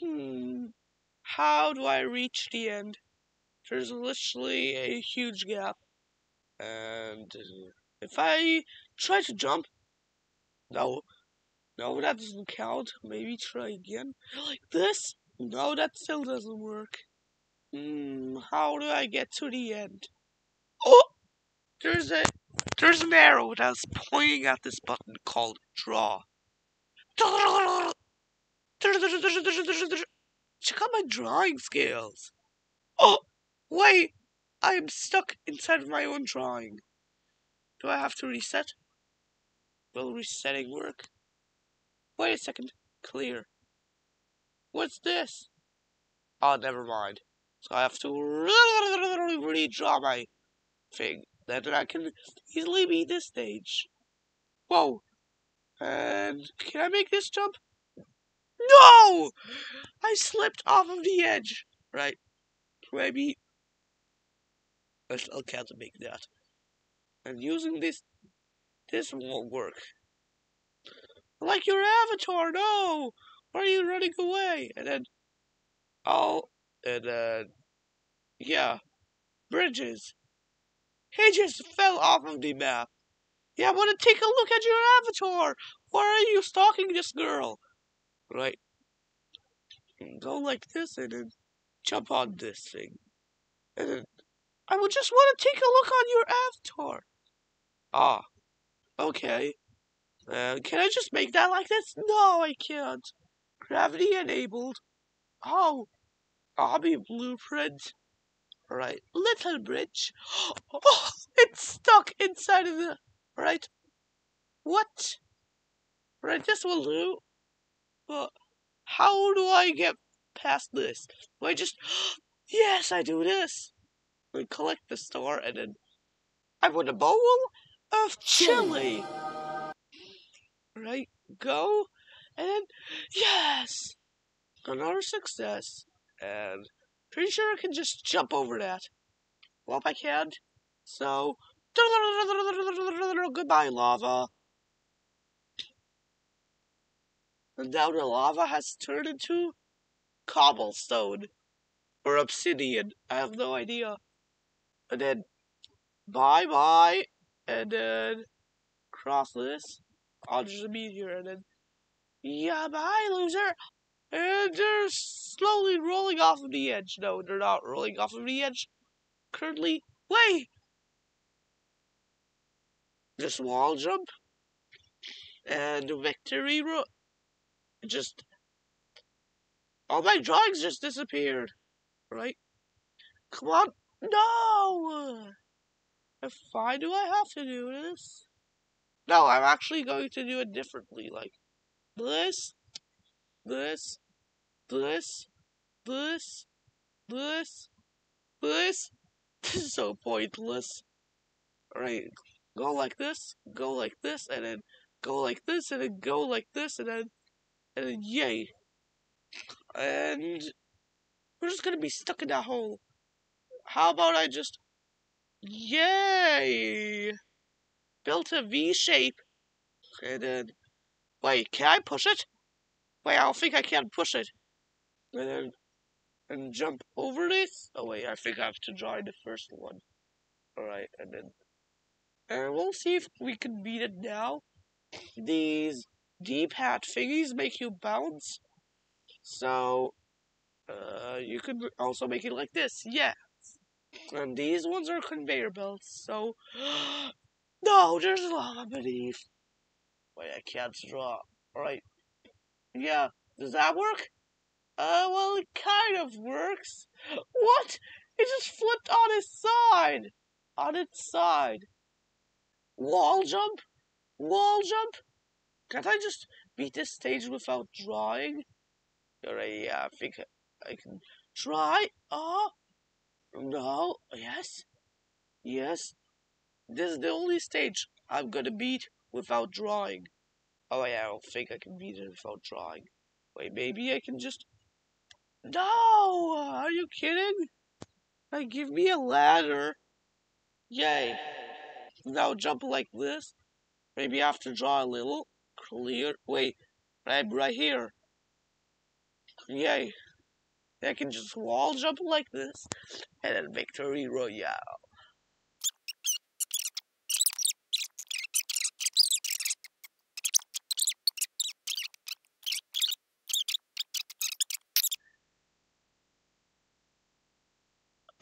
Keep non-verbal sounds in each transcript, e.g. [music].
Hmm. How do I reach the end? There's literally a huge gap. And if I try to jump, no, no, that doesn't count. Maybe try again. [gasps] Like this? No, that still doesn't work. Hmm, how do I get to the end? Oh! There's a there's an arrow that's pointing at this button called draw. [laughs] Check out my drawing skills. Oh, wait, I'm stuck inside my own drawing. Do I have to reset? Will resetting work? Wait a second. Clear. What's this? Oh, never mind. So I have to redraw my thing. Then I can easily beat this stage. Whoa. And can I make this jump? No! I slipped off of the edge. Right. Maybe I still can't make that. And using this this won't work. Like your avatar, no! Why are you running away? And then oh and then yeah. Bridges. He just fell off of the map. Yeah, I want to take a look at your avatar. Why are you stalking this girl? Right. Go like this and then jump on this thing. And then I would just want to take a look on your avatar. Ah. Okay. Uh, can I just make that like this? No, I can't. Gravity enabled. Oh. Obby blueprint. Alright. Little bridge. [gasps] Oh, it's stuck inside of the... Right. What? Right, this will do. But how do I get past this? Do I just... [gasps] Yes, I do this. We collect the star and then I want a bowl of chili. Right, go, and then, yes! Another success. And pretty sure I can just jump over that. Well, I can't. So, [laughs] goodbye, lava. And now the lava has turned into cobblestone. Or obsidian. I have no idea. And then, bye bye. And then, cross this. I'll just meteor. And then, yeah, bye, loser. And they're slowly rolling off of the edge. No, they're not rolling off of the edge. Currently, wait. Just wall jump. And victory just all my drawings just disappeared. Right? Come on. No! If why do I have to do this? No, I'm actually going to do it differently. Like this, this, this, this, this, this. [laughs] This is so pointless. Alright, go like this, go like this, and then go like this, and then go like this, and then, and yay. And we're just gonna be stuck in that hole. How about I just, yay, built a V shape, and then, wait, can I push it? Wait, I don't think I can push it. And then, and jump over this. Oh wait, I think I have to draw the first one. Alright, and then, and we'll see if we can beat it now. These hat thingies make you bounce. So, uh, you could also make it like this, Yeah. And these ones are conveyor belts, so... [gasps] no, there's lava beneath. Wait, I can't draw. Alright. Yeah, does that work? Uh, well, it kind of works. [gasps] What? It just flipped on its side. On its side. Wall jump? Wall jump? Can't I just beat this stage without drawing? Alright, yeah, I think I can try. Oh, no, yes, yes. This is the only stage I'm gonna beat without drawing. Oh yeah, I don't think I can beat it without drawing. Wait, maybe I can just... No! Are you kidding? Like, give me a ladder. Yay. Now jump like this. Maybe I have to draw a little. Clear. Wait, I'm right here. Yay. I can just wall jump like this, and then victory royale.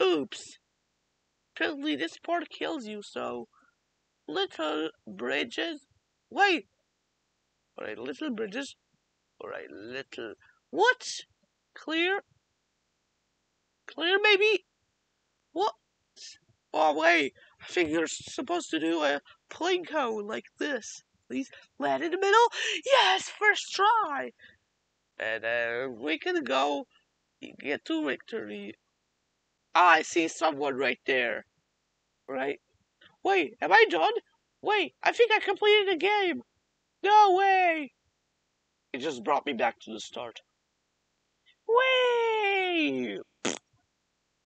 Oops. Apparently this part kills you, so little bridges. Wait. Alright, little bridges. Alright, little. What? Clear? Clear, maybe? What? Oh, wait. I think you're supposed to do a plinko like this. Please land in the middle. Yes, first try. And uh, we can go get to victory. Ah, I see someone right there. Right? Wait, am I done? Wait, I think I completed the game. Go away! It just brought me back to the start. Way!